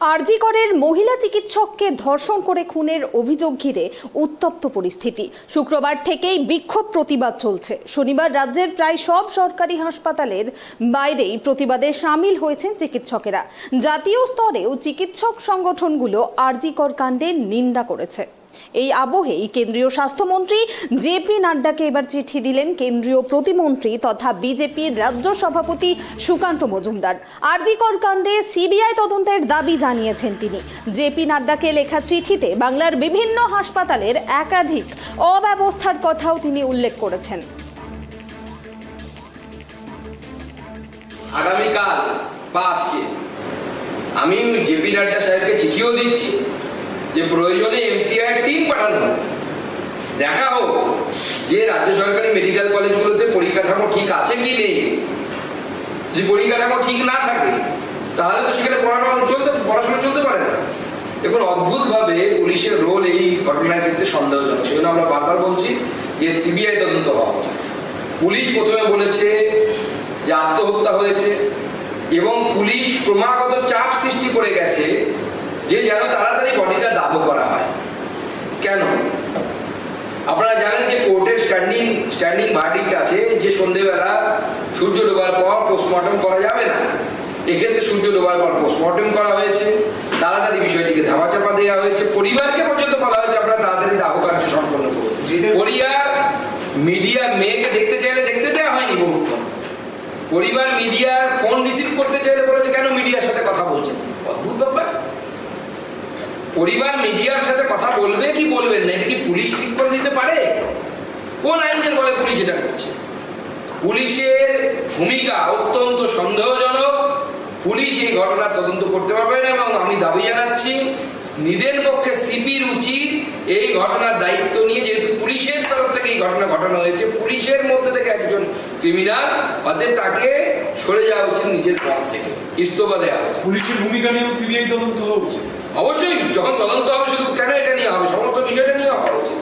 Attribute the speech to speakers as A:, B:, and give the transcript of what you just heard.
A: আরজিকরের মহিলা চিকিৎসককে ধর্ষণ করে খুনের অভিযোগ ঘিরে উত্তপ্ত পরিস্থিতি। শুক্রবার থেকেই বিক্ষোভ প্রতিবাদ চলছে। শনিবার রাজ্যের প্রায় সব সরকারি হাসপাতালের বাইরেই প্রতিবাদে সামিল হয়েছেন চিকিৎসকেরা। জাতীয় স্তরেও চিকিৎসক সংগঠনগুলো আরজিকর কাণ্ডের নিন্দা করেছে। এই আবহেই কেন্দ্রীয় স্বাস্থ্যমন্ত্রী জেপি নাড্ডাকে এবার চিঠি দিলেন কেন্দ্রীয় প্রতিমন্ত্রী তথা বিজেপির রাজ্য সভাপতি সুকান্ত মজুমদার। আরজিকর কাণ্ডে সিবিআই তদন্তের দাবি জানিয়েছেন তিনি। জেপি নাড্ডাকে লেখা চিঠিতে বাংলার বিভিন্ন হাসপাতালের একাধিক অব্যবস্থার কথাও তিনি উল্লেখ করেছেন।
B: আগামীকাল বা আজকে আমি জেপি নাড্ডা সাহেবকে চিঠিও দিচ্ছি। যে প্রয়োজনে এমসিআই টিম পাঠানো। দেখা হোক যে রাজ্য সরকারি মেডিকেল কলেজগুলোতে পরিকাঠামো ঠিক আছে কি নেই। যদি পরিকাঠামো ঠিক না থাকে, তাহলে তো সেখানে পড়াশোনা চলতে পড়াশোনা চলতে পারে না। এখন অদ্ভুতভাবে পুলিশের রোল এই ঘটনার ক্ষেত্রে সন্দেহজনক। সেই জন্য আমরা বারবার বলছি যে সিবিআই তদন্ত হওয়া পুলিশ প্রথমে বলেছে যে আত্মহত্যা হয়েছে এবং পুলিশ ক্রমাগত চাপ সৃষ্টি করে গেছে যে যেন তাড়াতাড়ি বডিটা দাহ করা হয়। কেন? আপনারা জানেন যে কোর্টের স্ট্যান্ডিং স্ট্যান্ডিং ভার্ডিক্ট আছে যে সন্ধেবেলা সূর্য ডোবার পর পোস্টমর্টম করা যাবে না। এক্ষেত্রে সূর্য ডোবার পর পোস্টমর্টম করা হয়েছে। তাড়াতাড়ি বিষয়টিকে ধামাচাপা দেওয়া হয়েছে। পরিবারকে পর্যন্ত বলা হয়েছে আপনারা তাড়াতাড়ি দাহ কার্য সম্পন্ন করুন। পরিবার মিডিয়া মেয়েকে দেখতে চাইলে দেখতে দেওয়া হয়নি বহুক্ষণ। পরিবার মিডিয়ার ফোন রিসিভ করতে চাইলে বলেছে কেন মিডিয়ার সাথে কথা ব্যাপার পরিবার মিডিয়ার সাথে কথা বলবে কি বলবেন না? এটা কি পুলিশ ঠিক করে দিতে পারে? কোন আইনের বলে পুলিশ এটা করছে? পুলিশের ভূমিকা অত্যন্ত সন্দেহজনক। পুলিশ এই ঘটনার তদন্ত করতে পারবে না এবং আমি দাবি জানাচ্ছি, নিজের পক্ষে সিপির উচিত এই ঘটনার দায়িত্ব নিয়ে, যেহেতু পুলিশের তরফ থেকে এই ঘটনা ঘটানো হয়েছে, পুলিশের মধ্যে থেকে একজন ক্রিমিনাল অতএব তাকে সরে যাওয়া উচিত নিজের পদ থেকে, ইস্তফা দেওয়া উচিত।
C: পুলিশের ভূমিকা নিয়েও সিবিআই তদন্ত হওয়া উচিত
B: অবশ্যই যখন তদন্ত হবে শুধু কেন এটা নিয়ে হবে? সমস্ত বিষয়টা নিয়ে উচিত